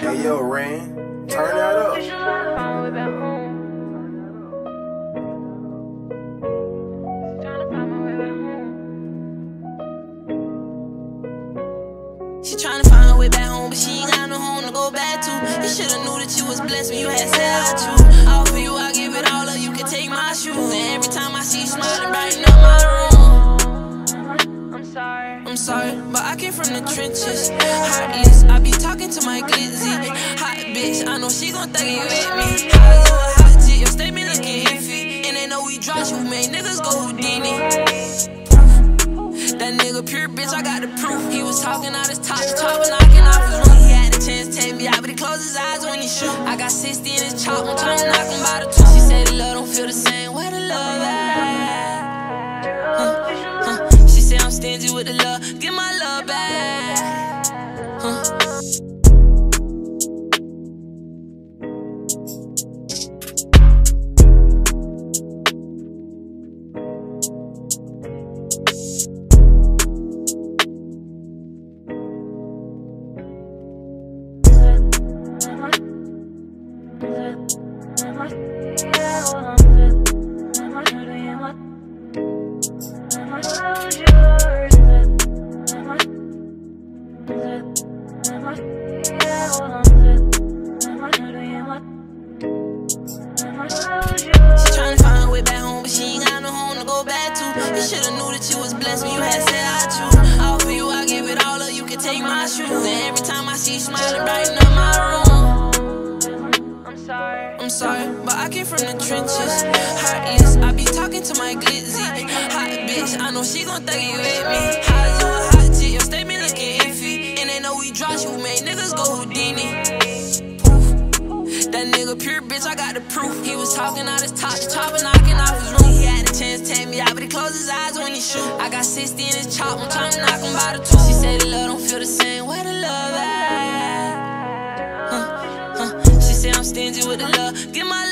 Hey yo, Rain, turn that up. She's tryna find my way back home. She tryna find her way back home, but she ain't got no home to go back to. You shoulda knew that you was blessed when you had said I choose. Every time I see you smiling, brighten up my room. I'm sorry, I'm sorry, but I came from the trenches. Heartless, I be talking to my glizzy. Hot bitch, I know she gon' thug it with me. Hot little hot shit, your statement looking iffy. And they know we dropped you, made niggas go Houdini. That nigga pure bitch, I got the proof. He was talking all his top, top knocking off his roof. He had a chance to take me out, but he closed his eyes when he shoot. I got 60 in his chop, I'm trying to knock him by. The shoulda knew that you was blessed when you had said I choose. All for you, I give it all up. You can take my shoes, and every time I see you smiling, brighten up my room. I'm sorry, but I came from the trenches. Heartless, I be talking to my glizzy. Hot bitch, I know she gon' thug it with me. Hot little hot shit, your statement looking iffy. And they know we dropped you, made niggas go Houdini. That nigga pure bitch, I got the proof. He was talking out his top, top knocking off his room. He had a chance to take me out, but he closed his eyes when he shoot. I got 60 in his chop, I'm trying to knock him by the two. She said the love don't feel the same, where the love at? Stingy with the love, get my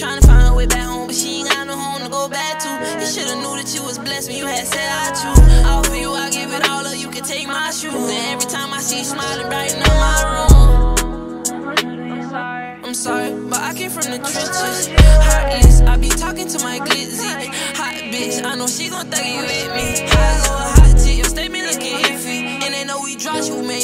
She tryna find her way back home, but she ain't got no home to go back to. You shoulda knew that you was blessed when you had said I choose. All for you, I give it all up. You can take my shoes, and every time I see you smiling, brighten up my room. I'm sorry, I'm sorry, but I came from the trenches. Heartless, I be talking to my glizzy. Hot bitch, I know she gon' thug it with me. Hot little hot shit, your statement looking iffy. And they know we dropped you, Houdini.